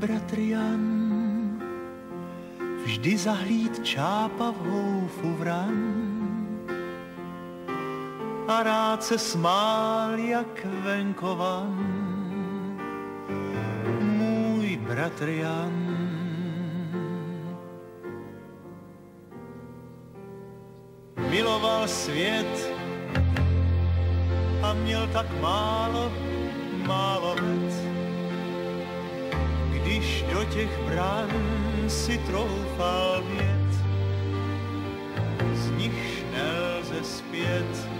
bratr Jan vždy zahlíd čápa v houfu vran a rád se smál jak venkovan. Můj bratr Jan. Miloval svět a měl tak málo, málo. Když do těch brán si troufal vět, z nich nelze zpět.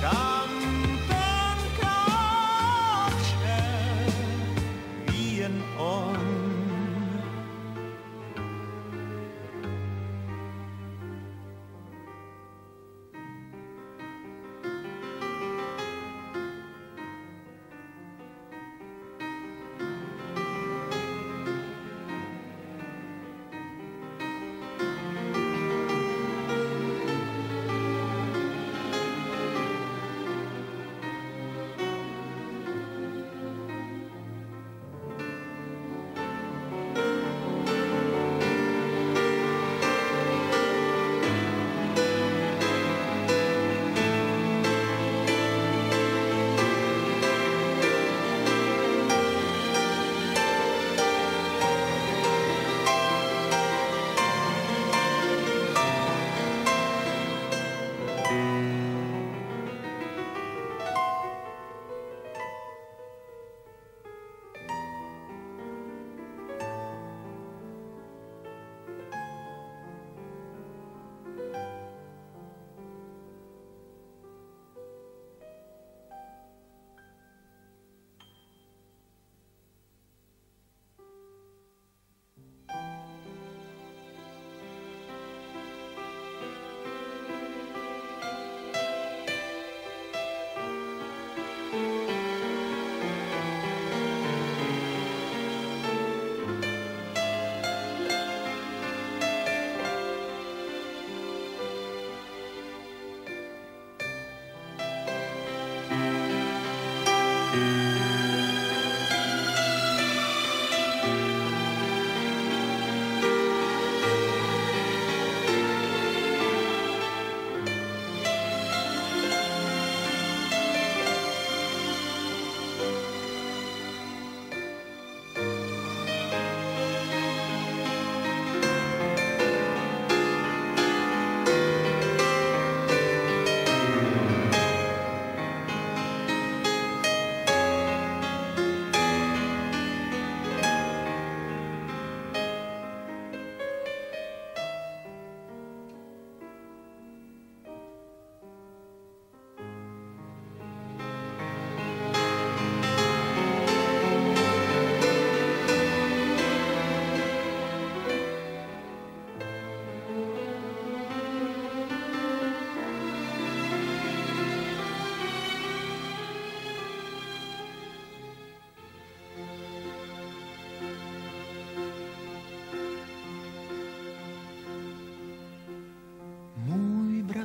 come.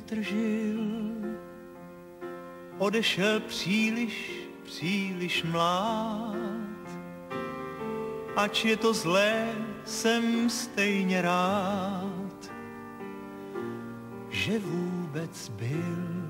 Bratr žil. Odešel příliš, příliš mlád. Ač je to zlé, jsem stejně rád, že vůbec byl.